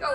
Go.